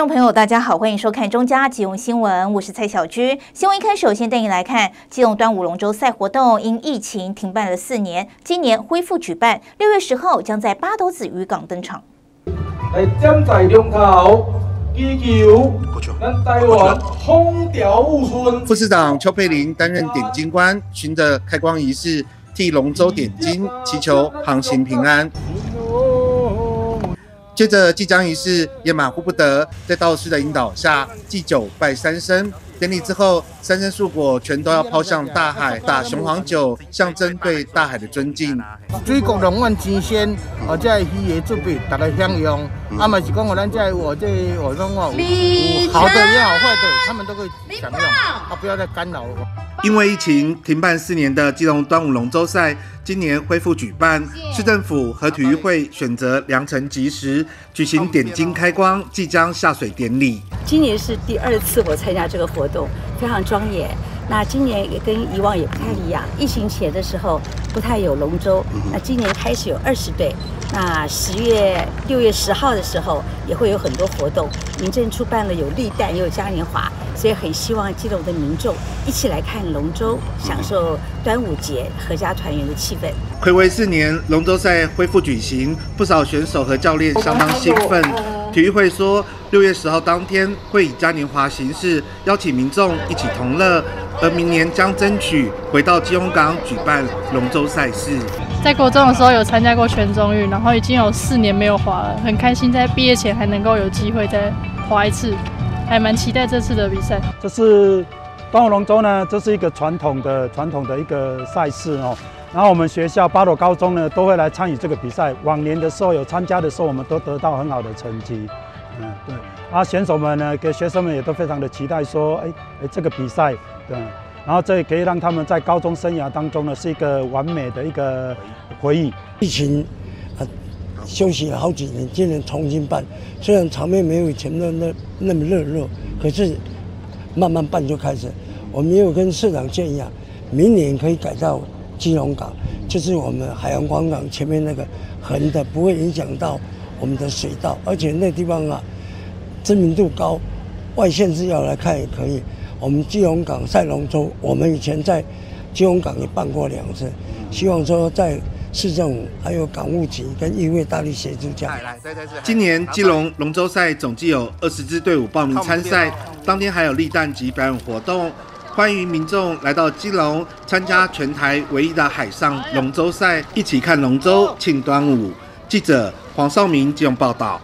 众朋友，大家好，欢迎收看中嘉金融新闻，我是蔡小居。新闻一开始，首先带你来看基隆端午龙舟赛活动，因疫情停办了四年，今年恢复举办，六月十号将在八斗子渔港登场。来站在龙头，祈求咱台湾风调雨顺。副市长邱佩玲担任点金官，循着开光仪式替龙舟点金，祈求航行平安。接着祭将仪式也马虎不得，在道士的引导下祭酒拜三牲。典礼之后，三生树果全都要抛向大海，打雄黄酒，象征对大海的尊敬。水果龙万新鲜，哦，这鱼的准备大家享用。啊，嘛是讲我咱这我这我讲话有好的也好坏的，他们都可以享用，啊，不要再干扰。因为疫情停办四年的基隆端午龙舟赛，今年恢复举办。市政府和体育会选择良辰吉时举行点睛开光、即将下水典礼。今年是第二次我参加这个活动，非常庄严。那今年也跟以往也不太一样，疫情前的时候不太有龙舟，那今年开始有二十队。那十月六月十号的时候也会有很多活动，民政处办了有立蛋也有嘉年华，所以很希望基隆的民众一起来看龙舟，享受端午节合家团圆的气氛。暌违四年，龙舟赛恢复举行，不少选手和教练相当兴奋。体育会说，六月十号当天会以嘉年华形式邀请民众一起同乐。而明年将争取回到基隆港举办龙舟赛事。在国中的时候有参加过全中运，然后已经有四年没有滑了，很开心在毕业前还能够有机会再滑一次，还蛮期待这次的比赛。这是端午龙舟呢，这是一个传统的传统的一个赛事哦。然后我们学校八斗高中呢都会来参与这个比赛，往年的时候有参加的时候，我们都得到很好的成绩。嗯，对。啊，选手们呢，给学生们也都非常的期待，说，哎哎，这个比赛。对，然后这也可以让他们在高中生涯当中呢，是一个完美的一个回忆。疫情啊，休息了好几年，今年重新办，虽然场面没有以前那那那么热络，可是慢慢办就开始。我们也有跟市长建议啊，明年可以改造基隆港，就是我们海洋广场前面那个横的，不会影响到我们的水道，而且那地方啊知名度高，外县市要来看也可以。我们基隆港赛龙舟，我们以前在基隆港也办过两次，希望说在市政府还有港务局跟议会大力协助下。今年基隆龙舟赛总计有二十支队伍报名参赛，当天还有立弹及表演活动，欢迎民众来到基隆参加全台唯一的海上龙舟赛，一起看龙舟庆端午。记者黄少明基隆报道。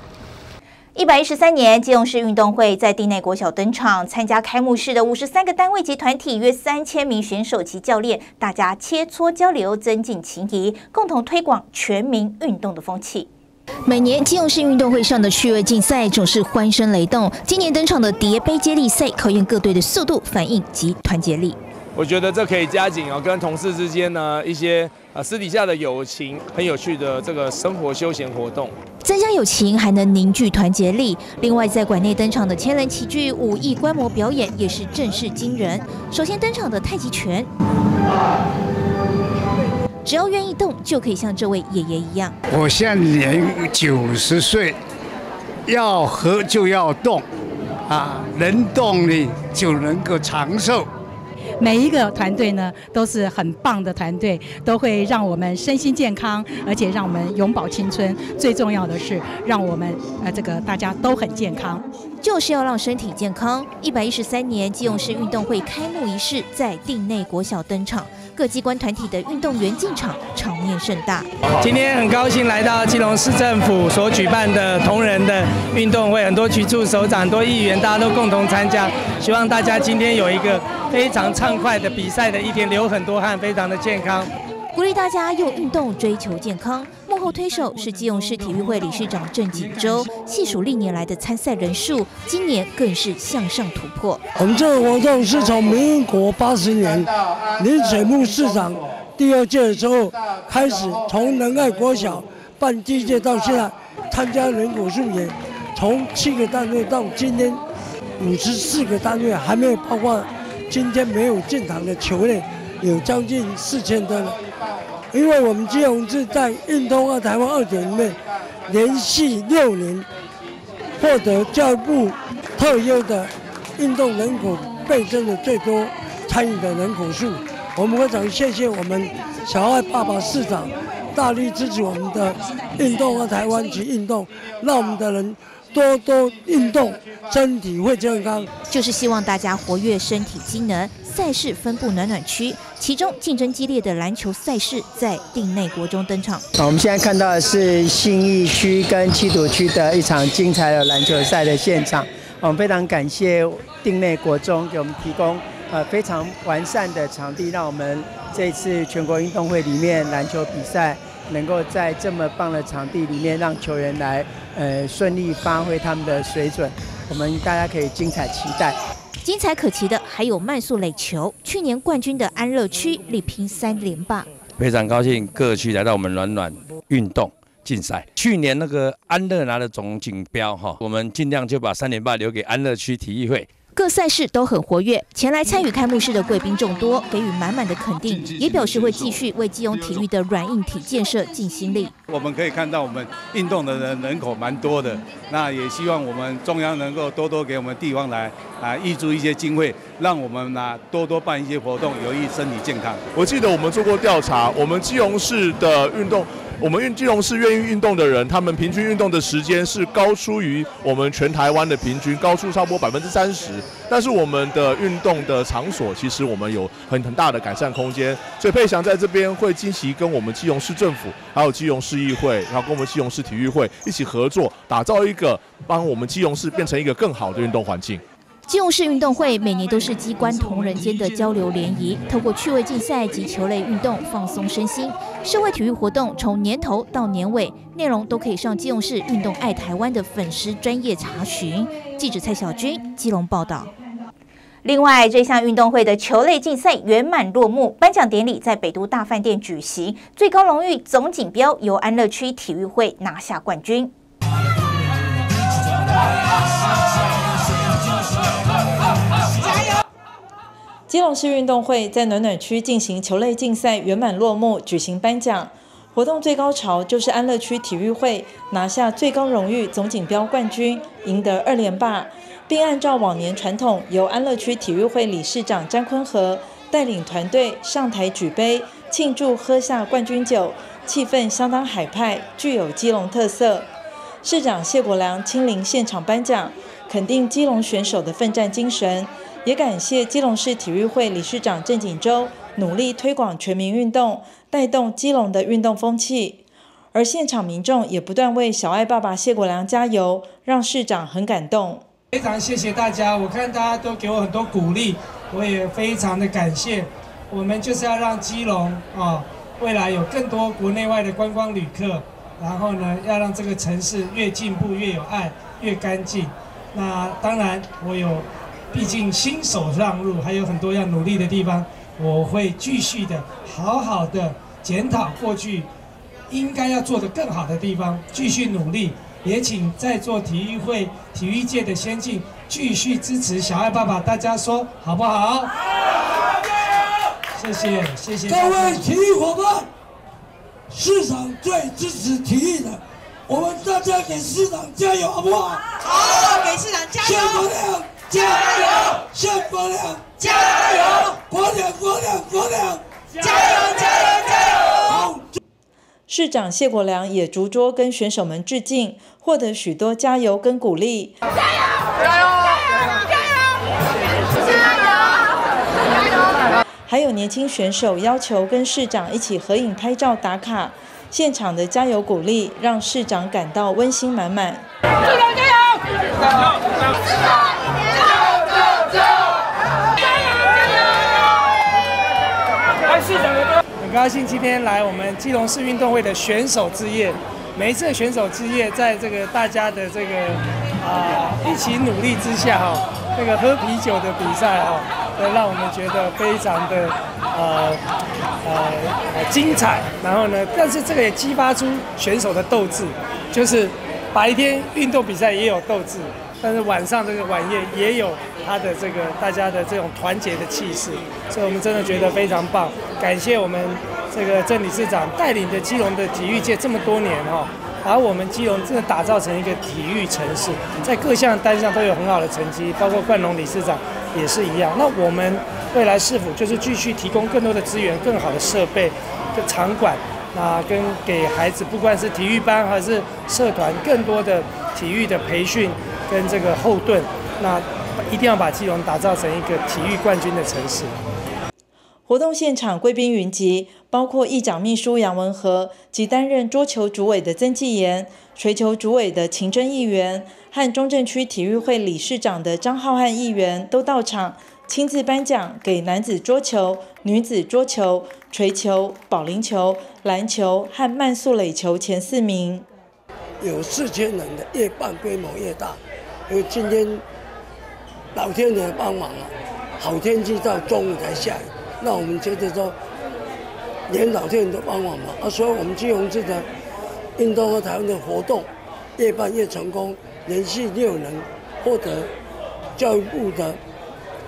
一百一十三年基隆市运动会在地内国小登场，参加开幕式的五十三个单位及团体，约三千名选手及教练，大家切磋交流，增进情谊，共同推广全民运动的风气。每年基隆市运动会上的趣味竞赛总是欢声雷动，今年登场的叠杯接力赛，考验各队的速度、反应及团结力。我觉得这可以加紧哦，跟同事之间呢一些呃私底下的友情，很有趣的这个生活休闲活动，增加友情还能凝聚团结力。另外，在馆内登场的千人齐聚武艺观摩表演也是阵势惊人。首先登场的太极拳，只要愿意动，就可以像这位爷爷一样。我现在年九十岁，要喝就要动，啊，能动呢就能够长寿。每一个团队呢都是很棒的团队，都会让我们身心健康，而且让我们永葆青春。最重要的是，让我们呃这个大家都很健康，就是要让身体健康。一百一十三年基隆市运动会开幕仪式在定内国小登场，各机关团体的运动员进场，场面盛大。今天很高兴来到基隆市政府所举办的同仁的运动会，很多局处首长、多议员，大家都共同参加。希望大家今天有一个非常畅快的比赛的一天，流很多汗，非常的健康。鼓励大家用运动追求健康。幕后推手是基隆市体育会理事长郑锦洲。细数历年来的参赛人数，今年更是向上突破。我们这个活动是从民国八十年林水木市长第二届的时候开始，从仁爱国小办第一届到现在，参加人口数也从七个单位到今天。五十四个单位还没有包括今天没有进场的球类，有将近四千多了。因为我们基隆是在运动二台湾二点里面连续六年获得教育部特优的运动人口倍增的最多参与的人口数。我们非常谢谢我们小爱爸爸市长大力支持我们的运动和台湾及运动，让我们的人多多运动，身体会健康。就是希望大家活跃身体机能。赛事分布暖暖区，其中竞争激烈的篮球赛事在定内国中登场。好，我们现在看到的是信义区跟七堵区的一场精彩的篮球赛的现场。我们非常感谢定内国中给我们提供呃非常完善的场地，让我们这次全国运动会里面篮球比赛能够在这么棒的场地里面让球员来呃顺利发挥他们的水准。我们大家可以精彩期待。精彩可期的还有慢速垒球，去年冠军的安乐区力拼三连霸。非常高兴各区来到我们暖暖运动竞赛。去年那个安乐拿的总锦标哈，我们尽量就把三连霸留给安乐区体育会。各赛事都很活跃，前来参与开幕式的贵宾众多，给予满满的肯定，也表示会继续为基隆体育的软硬体建设尽心力。我们可以看到，我们运动的人人口蛮多的，那也希望我们中央能够多多给我们地方来啊，挹注一些经费，让我们呢多多办一些活动，有益身体健康。我记得我们做过调查，我们基隆市的运动。我们运基隆市愿意运动的人，他们平均运动的时间是高出于我们全台湾的平均，高出差不多百分之三十。但是我们的运动的场所，其实我们有很很大的改善空间。所以佩祥在这边会积极跟我们基隆市政府，还有基隆市议会，然后跟我们基隆市体育会一起合作，打造一个帮我们基隆市变成一个更好的运动环境。基隆市运动会每年都是机关同仁间的交流联谊，透过趣味竞赛及球类运动放松身心。社会体育活动从年头到年尾，内容都可以上基隆市运动爱台湾的粉丝专业查询。记者蔡小军，基隆报道。另外，这项运动会的球类竞赛圆满落幕，颁奖典礼在北都大饭店举行，最高荣誉总锦标由安乐区体育会拿下冠军。基隆市运动会在暖暖区进行球类竞赛圆满落幕，举行颁奖活动。最高潮就是安乐区体育会拿下最高荣誉总锦标冠军，赢得二连霸，并按照往年传统，由安乐区体育会理事长詹坤和带领团队上台举杯庆祝，喝下冠军酒，气氛相当海派，具有基隆特色。市长谢国良亲临现场颁奖，肯定基隆选手的奋战精神。也感谢基隆市体育会理事长郑锦洲努力推广全民运动，带动基隆的运动风气。而现场民众也不断为小爱爸爸谢国良加油，让市长很感动。非常谢谢大家，我看大家都给我很多鼓励，我也非常的感谢。我们就是要让基隆啊，未来有更多国内外的观光旅客，然后呢，要让这个城市越进步越有爱，越干净。那当然，我有。毕竟新手让路，还有很多要努力的地方。我会继续的好好的检讨过去应该要做的更好的地方，继续努力。也请在座体育会、体育界的先进继续支持小爱爸爸，大家说好不好？好，谢谢谢谢各位体育伙伴，市场最支持体育的，我们大家给市长加油，好不好？好，给市长加油。加油，谢国良！加油，国亮国良国良！加油加油加油！市长谢国良也逐桌跟选手们致敬，获得许多加油跟鼓励。加油加油加油加油加油！还有年轻选手要求跟市长一起合影拍照打卡，现场的加油鼓励让市长感到温馨满满。市长加油！加油！市长。很高兴今天来我们基隆市运动会的选手之夜。每一次选手之夜，在这个大家的这个啊一起努力之下哈，那个喝啤酒的比赛哈，都让我们觉得非常的呃呃精彩。然后呢，但是这个也激发出选手的斗志，就是白天运动比赛也有斗志。但是晚上这个晚宴也有他的这个大家的这种团结的气势，所以我们真的觉得非常棒。感谢我们这个郑理事长带领的基隆的体育界这么多年哈，把我们基隆真的打造成一个体育城市，在各项单项都有很好的成绩，包括冠龙理事长也是一样。那我们未来是否就是继续提供更多的资源、更好的设备、的场馆，那跟给孩子不管是体育班还是社团更多的体育的培训跟这个后盾，那一定要把基隆打造成一个体育冠军的城市。活动现场贵宾云集，包括议长秘书杨文和及担任桌球主委的曾纪言、锤球主委的秦真议员和中正区体育会理事长的张浩瀚议员都到场，亲自颁奖给男子桌球、女子桌球、锤球、保龄球、篮球和慢速垒球前四名。有四千人的，越办规模越大，因为今天老天爷帮忙了，好天气到中午才下雨。那我们觉得说，连老天爷都帮忙嘛，啊，所以我们基隆市的运动和台湾的活动越办越成功，连续六人获得教育部的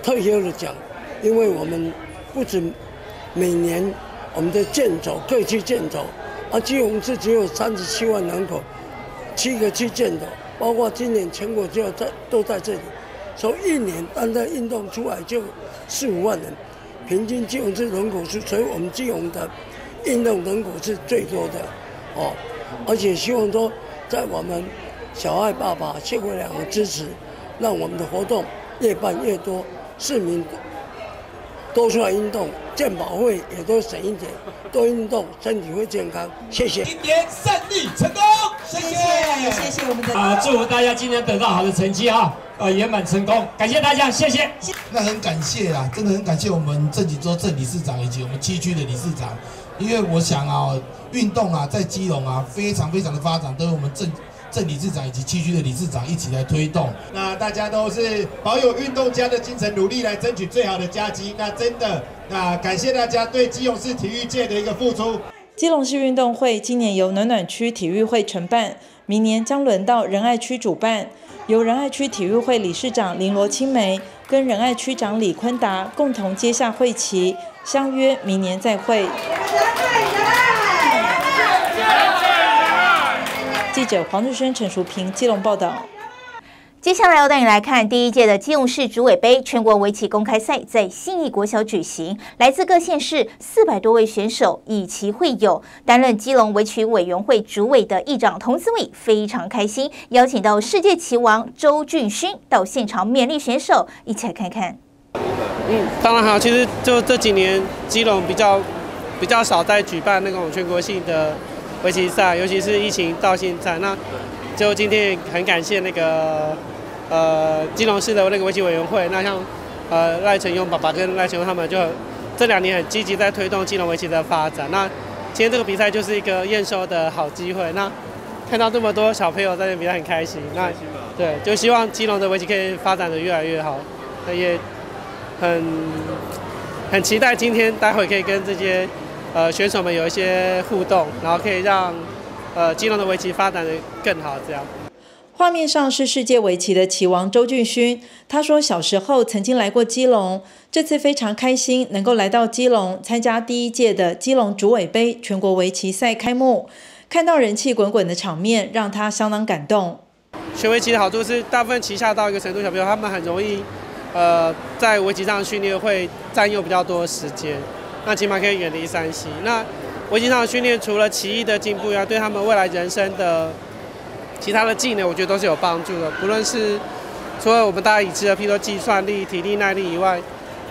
特优的奖，因为我们不止每年我们的健走各区健走，啊，基隆市只有三十七万人口，七个区健走，包括今年全国就要在都在这里，所以一年单单运动出来就四五万人。平均基隆市人口是，所以我们基隆的运动人口是最多的哦。而且希望说，在我们小爱爸爸、谢国良的支持，让我们的活动越办越多，市民多出来运动，健保会也多省一点，多运动身体会健康。谢谢。今年胜利成功，谢谢谢谢我们的啊！祝福大家今年得到好的成绩啊！呃，圆满成功，感谢大家，谢谢。那很感谢啊，真的很感谢我们郑济州郑理事长以及我们七区的理事长，因为我想啊，运动啊，在基隆啊，非常非常的发展，都是我们郑郑理事长以及七区的理事长一起来推动。那大家都是保有运动家的精神，努力来争取最好的佳绩。那真的，那感谢大家对基隆市体育界的一个付出。基隆市运动会今年由暖暖区体育会承办，明年将轮到仁爱区主办。由仁爱区体育会理事长林罗青梅跟仁爱区长李坤达共同接下会旗，相约明年再会。记者黄志轩、陈淑平，基隆报道。接下来要带你来看第一届的基隆市主委杯全国围棋公开赛在信义国小举行，来自各县市四百多位选手以棋会友。担任基隆围棋委员会主委的议长童思伟非常开心，邀请到世界棋王周俊勋到现场勉励选手，一起来看看。嗯，当然好，其实就这几年基隆比较比较少在举办那种全国性的围棋赛，尤其是疫情到现在那。就今天很感谢那个呃金融市的那个围棋委员会，那像呃赖成勇爸爸跟赖成勇他们就这两年很积极在推动金融围棋的发展。那今天这个比赛就是一个验收的好机会。那看到这么多小朋友在那比赛很开心，那对就希望金融的围棋可以发展的越来越好。那也很很期待今天待会可以跟这些呃选手们有一些互动，然后可以让。呃，基隆的围棋发展的更好，这样。画面上是世界围棋的棋王周俊勋，他说小时候曾经来过基隆，这次非常开心能够来到基隆参加第一届的基隆主委杯全国围棋赛开幕，看到人气滚滚的场面，让他相当感动。学围棋的好处是，大部分棋下到一个程度，小朋友他们很容易，呃，在围棋上训练会占用比较多的时间，那起码可以远离山西。那围棋上的训练除了棋艺的进步呀，对他们未来人生的其他的技能，我觉得都是有帮助的。不论是除了我们大家已知的，譬如说计算力、体力、耐力以外，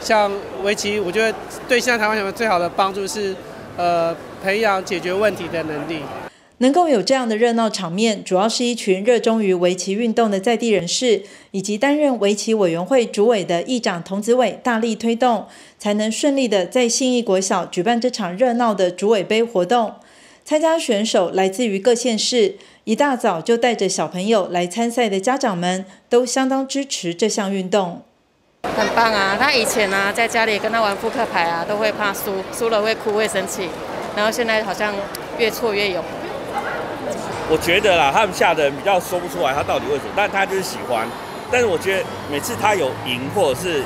像围棋，我觉得对现在台湾小朋友最好的帮助是，呃，培养解决问题的能力。能够有这样的热闹场面，主要是一群热衷于围棋运动的在地人士，以及担任围棋委员会主委的议长童子伟大力推动，才能顺利的在信义国小举办这场热闹的主委杯活动。参加选手来自于各县市，一大早就带着小朋友来参赛的家长们，都相当支持这项运动。很棒啊！他以前呢，在家里跟他玩扑克牌啊，都会怕输，输了会哭会生气，然后现在好像越挫越勇。我觉得啦，他们下的人比较说不出来他到底为什么，但他就是喜欢。但是我觉得每次他有赢或者是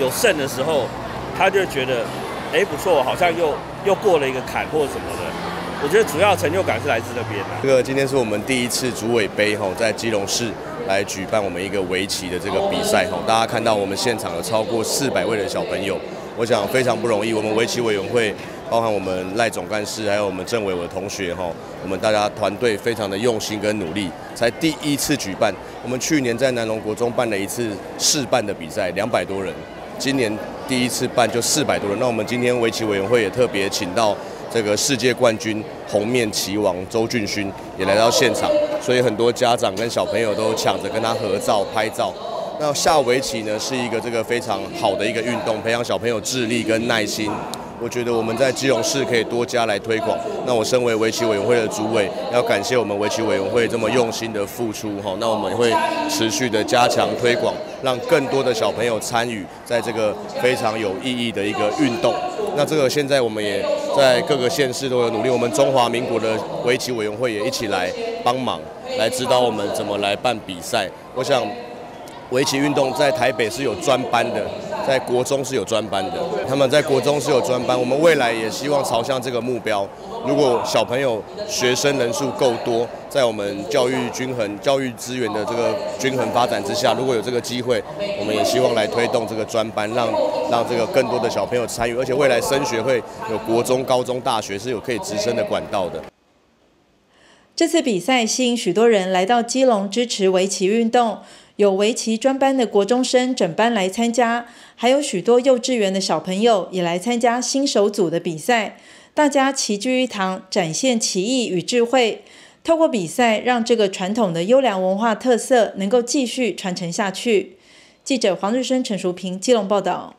有胜的时候，他就觉得，哎，不错，好像又又过了一个坎或者什么的。我觉得主要成就感是来自这边的。这个今天是我们第一次主委杯吼，在基隆市来举办我们一个围棋的这个比赛哈。大家看到我们现场有超过四百位的小朋友，我想非常不容易。我们围棋委员会，包含我们赖总干事，还有我们政委我的同学哈，我们大家团队非常的用心跟努力，才第一次举办。我们去年在南龙国中办了一次试办的比赛，两百多人。今年第一次办就四百多人。那我们今天围棋委员会也特别请到这个世界冠军红面棋王周俊勋也来到现场，所以很多家长跟小朋友都抢着跟他合照拍照。那下围棋呢是一个这个非常好的一个运动，培养小朋友智力跟耐心。我觉得我们在基隆市可以多加来推广。那我身为围棋委员会的主委，要感谢我们围棋委员会这么用心的付出哈。那我们会持续的加强推广，让更多的小朋友参与在这个非常有意义的一个运动。那这个现在我们也在各个县市都有努力，我们中华民国的围棋委员会也一起来帮忙，来指导我们怎么来办比赛。我想。围棋运动在台北是有专班的，在国中是有专班的。他们在国中是有专班，我们未来也希望朝向这个目标。如果小朋友学生人数够多，在我们教育均衡、教育资源的这个均衡发展之下，如果有这个机会，我们也希望来推动这个专班，让让这个更多的小朋友参与，而且未来升学会有国中、高中、大学是有可以直升的管道的。这次比赛吸引许多人来到基隆支持围棋运动。有围棋专班的国中生整班来参加，还有许多幼稚园的小朋友也来参加新手组的比赛。大家齐聚一堂，展现奇艺与智慧。透过比赛，让这个传统的优良文化特色能够继续传承下去。记者黄日升、陈淑平，基隆报道。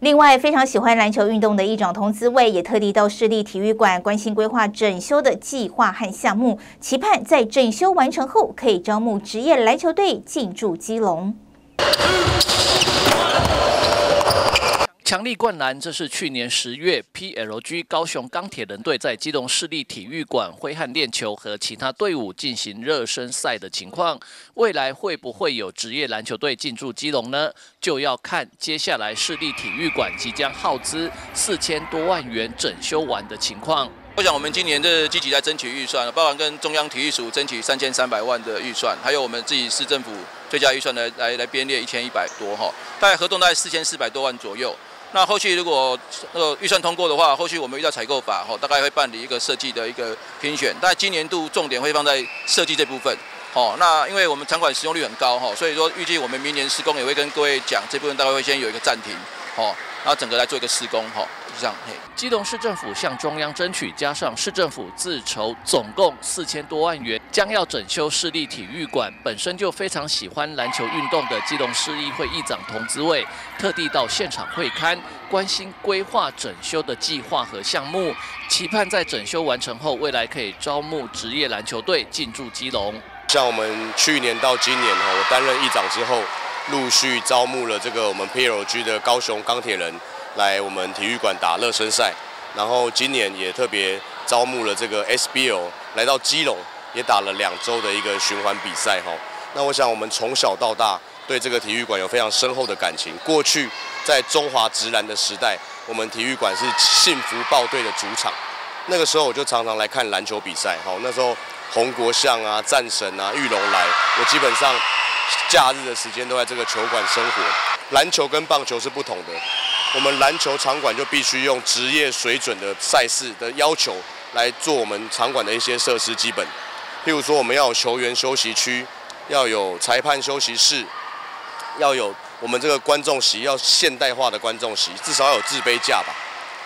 另外，非常喜欢篮球运动的一长童滋味，也特地到市立体育馆关心规划整修的计划和项目，期盼在整修完成后，可以招募职业篮球队进驻基隆。强力灌篮，这是去年十月 PLG 高雄钢铁人队在基隆市立体育馆挥汗练球和其他队伍进行热身赛的情况。未来会不会有职业篮球队进驻基隆呢？就要看接下来市立体育馆即将耗资四千多万元整修完的情况。我想我们今年的积极在争取预算，包含跟中央体育署争取三千三百万的预算，还有我们自己市政府最佳预算来来来编列一千一百多哈，大概合同大概四千四百多万左右。那后续如果那个预算通过的话，后续我们遇到采购法，吼，大概会办理一个设计的一个评选。但今年度重点会放在设计这部分，哦，那因为我们场馆使用率很高，哈，所以说预计我们明年施工也会跟各位讲，这部分大概会先有一个暂停，哦。然后整个来做一个施工，哈，基隆市政府向中央争取，加上市政府自筹，总共四千多万元，将要整修市立体育馆。本身就非常喜欢篮球运动的基隆市议会议长童子伟，特地到现场会勘，关心规划整修的计划和项目，期盼在整修完成后，未来可以招募职业篮球队进驻基隆。像我们去年到今年，哈，我担任议长之后。陆续招募了这个我们 PLG 的高雄钢铁人来我们体育馆打热身赛，然后今年也特别招募了这个 SBL 来到基隆，也打了两周的一个循环比赛哈。那我想我们从小到大对这个体育馆有非常深厚的感情。过去在中华直男的时代，我们体育馆是幸福豹队的主场，那个时候我就常常来看篮球比赛。好，那时候洪国相啊、战神啊、玉龙来，我基本上。假日的时间都在这个球馆生活。篮球跟棒球是不同的，我们篮球场馆就必须用职业水准的赛事的要求来做我们场馆的一些设施基本。譬如说，我们要有球员休息区，要有裁判休息室，要有我们这个观众席要现代化的观众席，至少要有自杯架吧。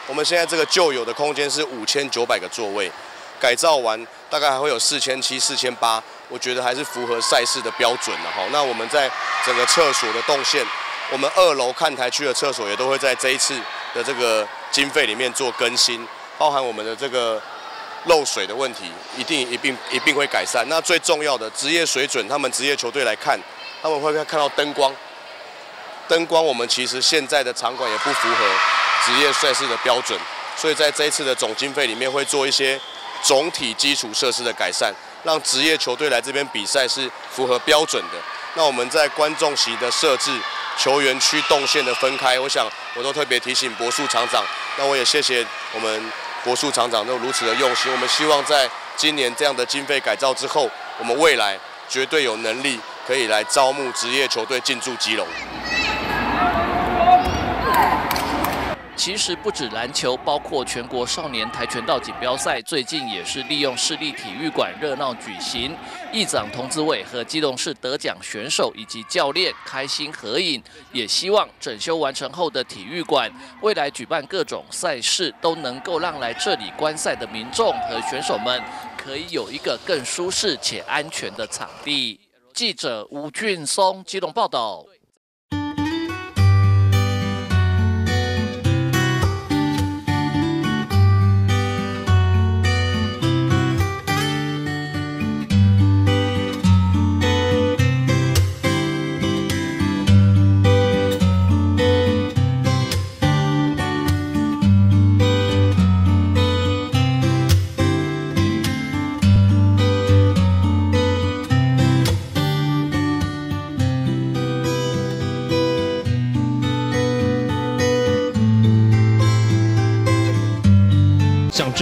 我们现在这个旧有的空间是五千九百个座位，改造完大概还会有四千七、四千八。我觉得还是符合赛事的标准的哈。那我们在整个厕所的动线，我们二楼看台区的厕所也都会在这一次的这个经费里面做更新，包含我们的这个漏水的问题，一定一并一并会改善。那最重要的职业水准，他们职业球队来看，他们会看到灯光，灯光我们其实现在的场馆也不符合职业赛事的标准，所以在这一次的总经费里面会做一些总体基础设施的改善。让职业球队来这边比赛是符合标准的。那我们在观众席的设置、球员区动线的分开，我想我都特别提醒柏树厂长。那我也谢谢我们柏树厂长都如此的用心。我们希望在今年这样的经费改造之后，我们未来绝对有能力可以来招募职业球队进驻基隆。其实不止篮球，包括全国少年跆拳道锦标赛，最近也是利用市立体育馆热闹举行。议长童子伟和基隆市得奖选手以及教练开心合影，也希望整修完成后的体育馆，未来举办各种赛事都能够让来这里观赛的民众和选手们，可以有一个更舒适且安全的场地。记者吴俊松基隆报道。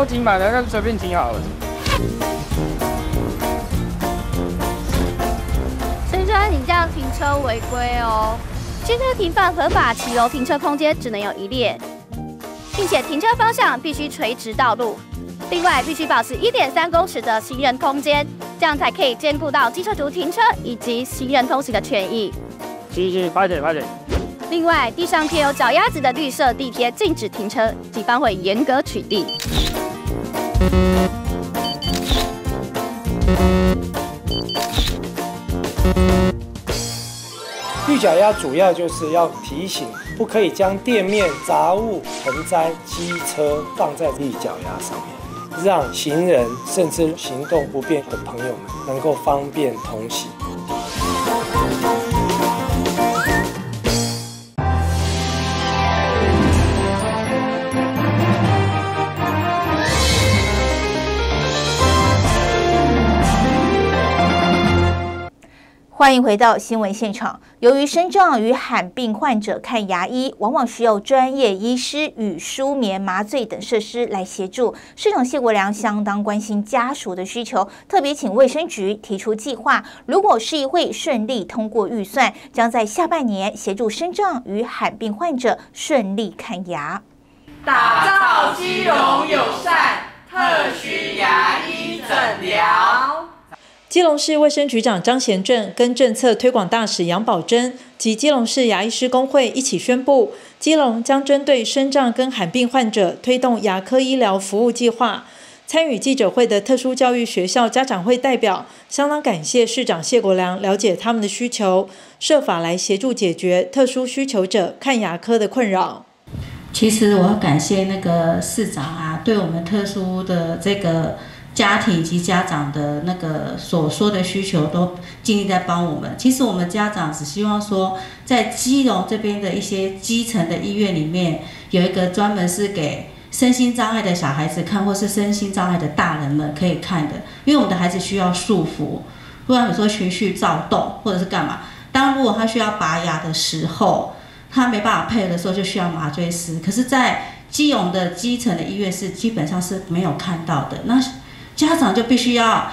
哦，都停满了，那随便停好了。先生，你这样停车违规哦。汽车停放合法骑楼停车空间只能有一列，并且停车方向必须垂直道路。另外，必须保持一点三公尺的行人空间，这样才可以兼顾到机车族停车以及行人通行的权益。行行，快点快点。另外，地上贴有脚丫子的绿色地贴，禁止停车，警方会严格取缔。绿脚丫主要就是要提醒，不可以将店面、杂物、盆栽、机车放在绿脚丫上面，让行人甚至行动不便的朋友们能够方便通行。欢迎回到新闻现场。由于身障与罕病患者看牙医，往往需要专业医师与舒眠、麻醉等设施来协助。市长谢国良相当关心家属的需求，特别请卫生局提出计划。如果市议会顺利通过预算，将在下半年协助身障与罕病患者顺利看牙，打造基隆友善特需牙医诊疗。基隆市卫生局长张贤正跟政策推广大使杨宝珍及基隆市牙医师工会一起宣布，基隆将针对身障跟罕病患者推动牙科医疗服务计划。参与记者会的特殊教育学校家长会代表相当感谢市长谢国良了解他们的需求，设法来协助解决特殊需求者看牙科的困扰。其实我要感谢那个市长啊，对我们特殊的这个。家庭以及家长的那个所说的需求都尽力在帮我们。其实我们家长只希望说，在基隆这边的一些基层的医院里面，有一个专门是给身心障碍的小孩子看，或是身心障碍的大人们可以看的。因为我们的孩子需要束缚，不然有时候情绪躁动或者是干嘛。当如果他需要拔牙的时候，他没办法配合的时候，就需要麻醉师。可是，在基隆的基层的医院是基本上是没有看到的。那家长就必须要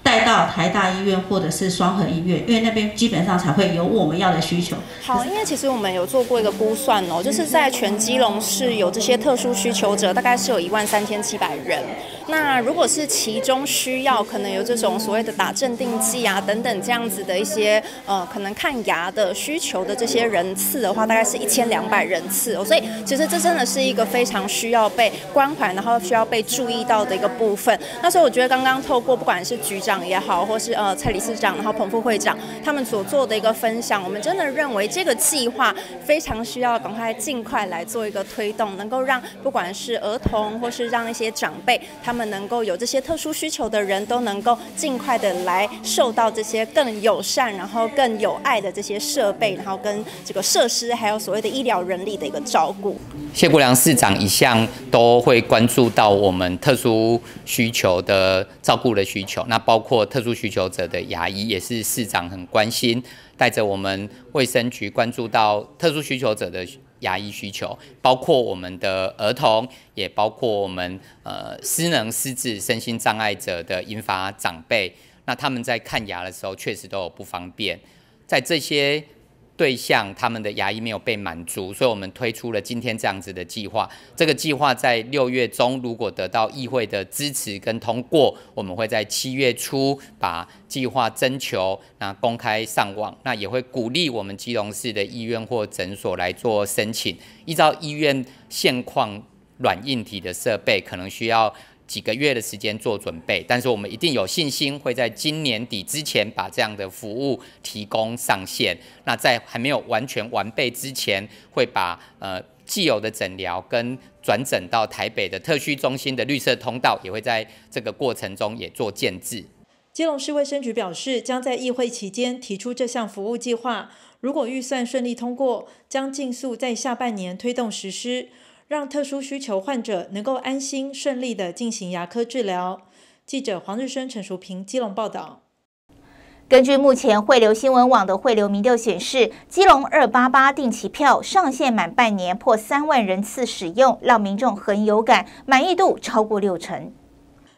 带到台大医院或者是双河医院，因为那边基本上才会有我们要的需求。好，因为其实我们有做过一个估算哦，就是在全基隆市有这些特殊需求者，大概是有一万三千七百人。那如果是其中需要可能有这种所谓的打镇定剂啊等等这样子的一些呃可能看牙的需求的这些人次的话，大概是一千两百人次哦。所以其实这真的是一个非常需要被关怀，然后需要被注意到的一个部分。那所以我觉得刚刚透过不管是局长。长也好，或是呃蔡理事长，然后彭副会长他们所做的一个分享，我们真的认为这个计划非常需要赶快尽快来做一个推动，能够让不管是儿童或是让一些长辈，他们们能够有这些特殊需求的人都能够尽快的来受到这些更友善，然后更有爱的这些设备，然后跟这个设施，还有所谓的医疗人力的一个照顾。谢国良市长一向都会关注到我们特殊需求的照顾的需求，那包括特殊需求者的牙医也是市长很关心，带着我们卫生局关注到特殊需求者的牙医需求，包括我们的儿童，也包括我们呃失能失智身心障碍者的引发长辈，那他们在看牙的时候确实都有不方便，在这些。对象他们的牙医没有被满足，所以我们推出了今天这样子的计划。这个计划在六月中如果得到议会的支持跟通过，我们会在七月初把计划征求，那公开上网，那也会鼓励我们基隆市的医院或诊所来做申请。依照医院现况，软硬体的设备可能需要。几个月的时间做准备，但是我们一定有信心会在今年底之前把这样的服务提供上线。那在还没有完全完备之前，会把呃既有的诊疗跟转诊到台北的特需中心的绿色通道，也会在这个过程中也做建制。基隆市卫生局表示，将在议会期间提出这项服务计划，如果预算顺利通过，将尽速在下半年推动实施。让特殊需求患者能够安心顺利的进行牙科治疗。记者黄日升、陈淑平基隆报道。根据目前汇流新闻网的汇流民调显示，基隆二八八定期票上线满半年破三万人次使用，让民众很有感，满意度超过六成。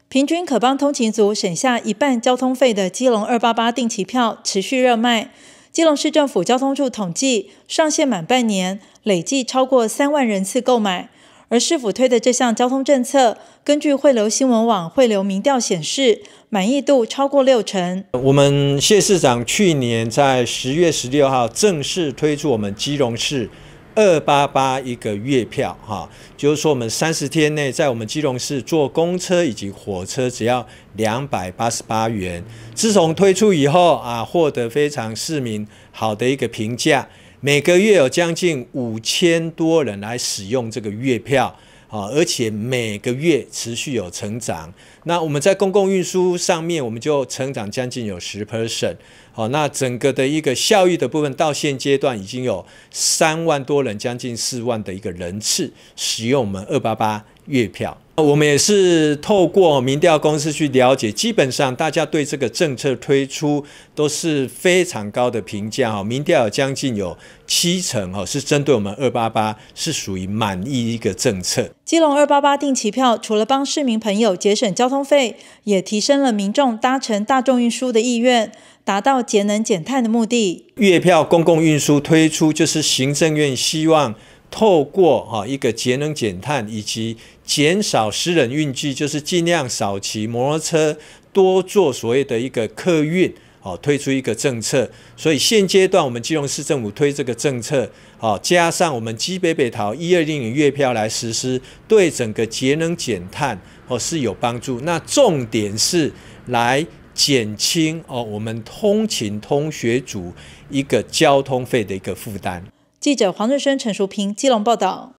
平均可帮通勤族省下一半交通费的基隆二八八定期票持续热卖。基隆市政府交通处统计，上线满半年，累计超过三万人次购买。而市府推的这项交通政策，根据汇流新闻网汇流民调显示，满意度超过六成。我们谢市长去年在十月十六号正式推出我们基隆市。二八八一个月票，哈，就是说我们三十天内在我们基隆市坐公车以及火车只要两百八十八元。自从推出以后啊，获得非常市民好的一个评价，每个月有将近五千多人来使用这个月票，啊，而且每个月持续有成长。那我们在公共运输上面，我们就成长将近有十 percent。好，那整个的一个效益的部分，到现阶段已经有三万多人，将近四万的一个人次使用我们二八八月票。我们也是透过民调公司去了解，基本上大家对这个政策推出都是非常高的评价。哈，民调有将近有七成哈是针对我们二八八是属于满意一个政策。基隆二八八定期票除了帮市民朋友节省交通费，也提升了民众搭乘大众运输的意愿。达到节能减碳的目的。月票公共运输推出，就是行政院希望透过哈一个节能减碳以及减少私人运具，就是尽量少骑摩托车，多做所谓的一个客运，哦，推出一个政策。所以现阶段我们基隆市政府推这个政策，哦，加上我们基北北桃一二零零月票来实施，对整个节能减碳哦是有帮助。那重点是来。减轻哦，我们通勤通学组一个交通费的一个负担。记者黄瑞生、陈淑平，基隆报道。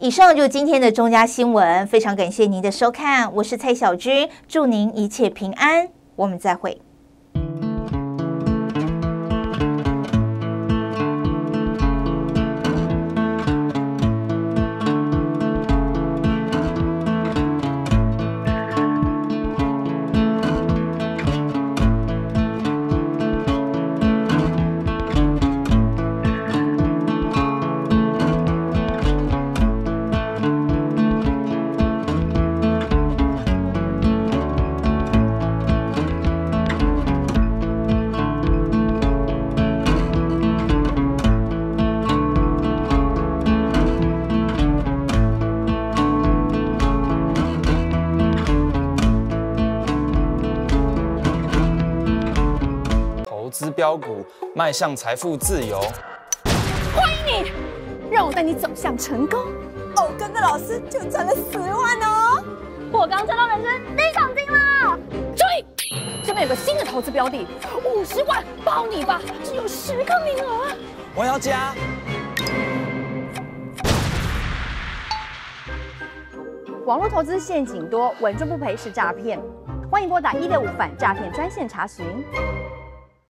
以上就是今天的中嘉新闻，非常感谢您的收看，我是蔡小军，祝您一切平安，我们再会。迈向财富自由，欢迎你，让我带你走向成功。哦，跟着老师就赚了十万哦！我刚赚到人生第一桶金了，注意，这边。有个新的投资标的，五十万包你吧，只有十个名额。我要加。网络投资陷阱多，稳赚不赔是诈骗。欢迎拨打一六五反诈骗专线查询。